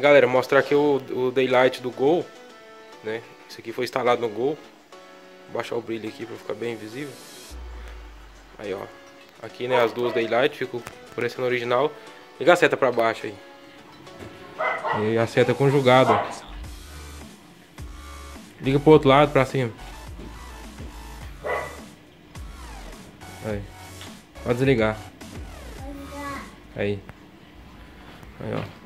galera, mostrar aqui o, o daylight do Gol, né? Isso aqui foi instalado no Gol. Vou baixar o brilho aqui para ficar bem visível. Aí, ó. Aqui, né, as duas daylight, fico parecendo original. Liga a seta para baixo aí. E a seta conjugada. Liga pro outro lado, para cima. Aí. Pode desligar. Aí. Aí, ó.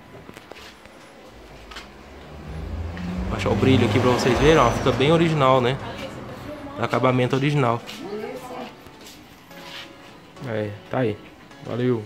Baixar o brilho aqui pra vocês verem, ó. Fica bem original, né? Acabamento original. Aí, tá aí. Valeu.